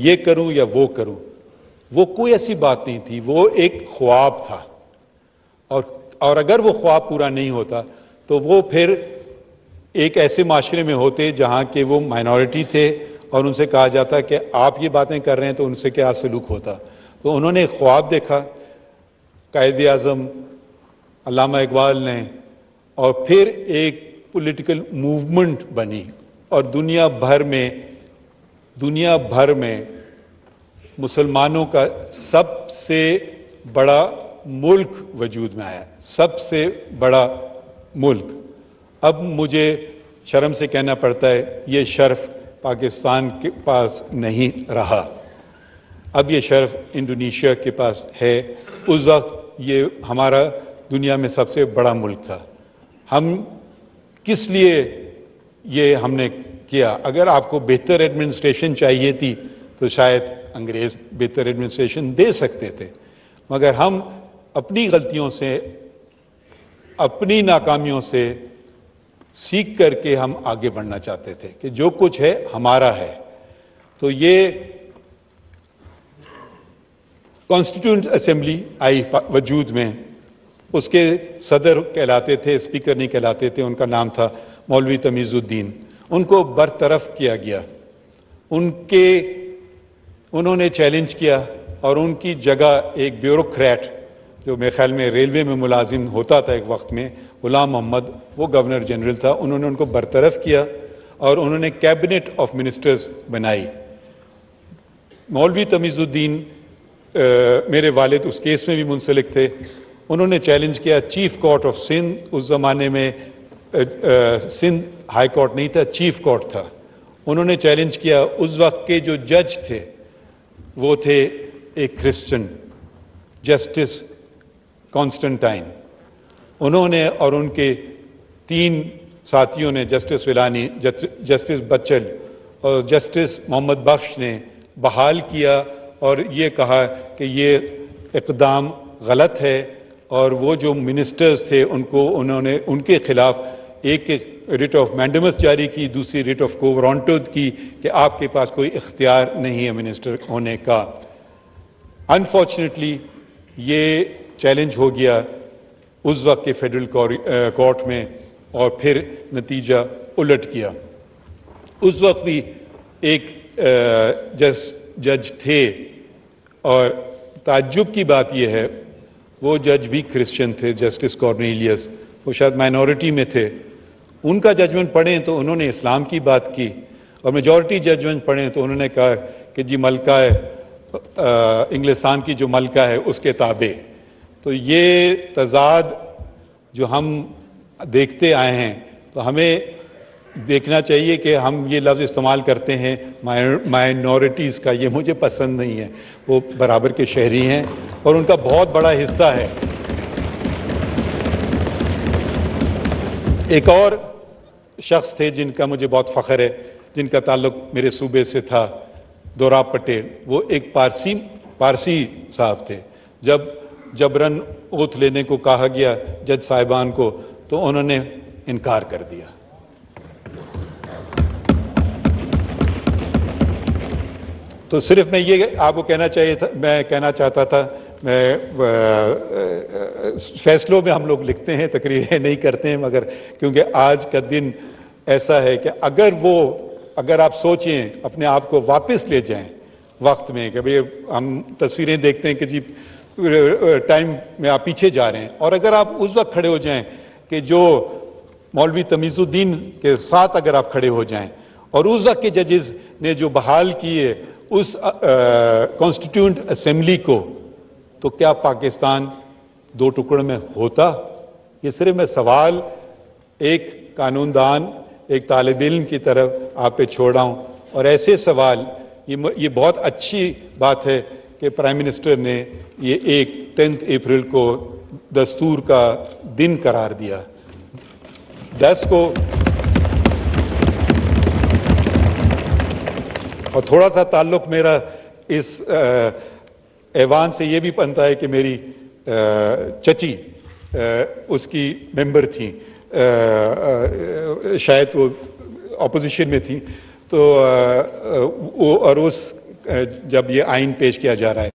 ये करूँ या वो करूँ। वो कोई ऐसी बात नहीं थी, वो एक ख्वाब था। और और अगर वो ख्वाब पूरा नहीं होता तो वो फिर एक ऐसे माशरे में होते जहाँ के वो माइनॉरिटी थे और उनसे कहा जाता कि आप ये बातें कर रहे हैं तो उनसे क्या सलूक होता। तो उन्होंने ख्वाब देखा, कायद अज़म अलामा इकबाल ने, और फिर एक पॉलिटिकल मूवमेंट बनी और दुनिया भर में दुनिया भर में मुसलमानों का सबसे बड़ा मुल्क वजूद में आया, सबसे बड़ा मुल्क। अब मुझे शर्म से कहना पड़ता है, ये शर्फ पाकिस्तान के पास नहीं रहा। अब ये शर्फ इंडोनेशिया के पास है। उस वक्त ये हमारा दुनिया में सबसे बड़ा मुल्क था। हम किस लिए ये हमने किया। अगर आपको बेहतर एडमिनिस्ट्रेशन चाहिए थी तो शायद अंग्रेज़ बेहतर एडमिनिस्ट्रेशन दे सकते थे। मगर हम अपनी गलतियों से, अपनी नाकामियों से सीख करके हम आगे बढ़ना चाहते थे कि जो कुछ है, हमारा है। तो ये कॉन्स्टिट्यूंट असेंबली आई वजूद में उसके सदर कहलाते थे स्पीकर नहीं कहलाते थे, उनका नाम था मौलवी तमीज़ुद्दीन। उनको बरतरफ किया गया। उनके, उन्होंने चैलेंज किया और उनकी जगह एक ब्यूरोक्रेट जो मेरे ख्याल में रेलवे में मुलाजिम होता था एक वक्त में, गुलाम मोहम्मद, वो गवर्नर जनरल था। उन्होंने उनको बरतरफ किया और उन्होंने कैबिनेट ऑफ़ मिनिस्टर्स बनाई। मौलवी तमीज़ुद्दीन मेरे वालिद उस केस में भी मुंसलिक थे। उन्होंने चैलेंज किया। चीफ कोर्ट ऑफ़ सिंध उस ज़माने में सिंध हाई कोर्ट नहीं था, चीफ कोर्ट था। उन्होंने चैलेंज किया, उस वक्त के जो जज थे, वो थे एक क्रिश्चियन, जस्टिस कॉन्स्टेंटाइन। उन्होंने और उनके तीन साथियों ने, जस्टिस विलानी जस्टिस बच्चल और जस्टिस मोहम्मद बख्श ने बहाल किया और ये कहा कि ये इकदाम गलत है और वो जो मिनिस्टर्स थे, उनको, उन्होंने, उनके खिलाफ एक एक रिट ऑफ़ मैंडमस जारी की, दूसरी रिट ऑफ़ कोवरॉन्टोद की कि आपके पास कोई इख्तियार नहीं है मिनिस्टर होने का। अनफॉर्चुनेटली ये चैलेंज हो गया उस वक्त के फेडरल कोर्ट में और फिर नतीजा उलट किया। उस वक्त भी एक जज जज थे और ताज्जुब की बात यह है, वो जज भी क्रिश्चियन थे जस्टिस कॉर्नीलियस वो शायद माइनॉरिटी में थे। उनका जजमेंट पढ़ें तो उन्होंने इस्लाम की बात की। और मेजॉरिटी जजमेंट पढ़ें तो उन्होंने कहा कि जी मलका है इंग्लिस्तान की जो मलका है, उसके ताबे। तो ये तजाद जो हम देखते आए हैं तो हमें देखना चाहिए कि हम ये लफ्ज़ इस्तेमाल करते हैं। माइनॉरिटीज़ का ये मुझे पसंद नहीं है। वो बराबर के शहरी हैं और उनका बहुत बड़ा हिस्सा है। एक और शख्स थे जिनका मुझे बहुत फ़ख्र है, जिनका ताल्लुक मेरे सूबे से था, दोराब पटेल। वो एक पारसी पारसी साहब थे। जब जबरन ओथ लेने को कहा गया जज साहिबान को तो उन्होंने इनकार कर दिया। तो सिर्फ़ मैं ये आपको कहना चाहिए था, मैं कहना चाहता था फैसलों में हम लोग लिखते हैं, तकरीरें नहीं करते हैं, मगर क्योंकि आज का दिन ऐसा है कि अगर वो, अगर आप सोचें, अपने आप को वापस ले जाएँ वक्त में, कि भाई हम तस्वीरें देखते हैं कि जी टाइम में आप पीछे जा रहे हैं, और अगर आप उस वक्त खड़े हो जाएँ कि जो मौलवी तमीज़ुद्दीन के साथ अगर आप खड़े हो जाएँ, और उस वक्त के जजेस ने जो बहाल किए उस कॉन्स्टिट्यूंट असेंबली को तो क्या पाकिस्तान दो टुकड़ों में होता? ये सिर्फ़ मैं सवाल, एक कानूनदान, एक तालब इल्म की तरफ़ आप पे छोड़ रहा हूँ। और ऐसे सवाल, ये ये बहुत अच्छी बात है कि प्राइम मिनिस्टर ने ये एक टेंथ अप्रैल को दस्तूर का दिन करार दिया। दस को और थोड़ा सा ताल्लुक मेरा इस ऐवान से ये भी बनता है कि मेरी चची उसकी मेंबर थी शायद वो अपोजिशन में थी। तो वो और उस जब ये आइन पेश किया जा रहा है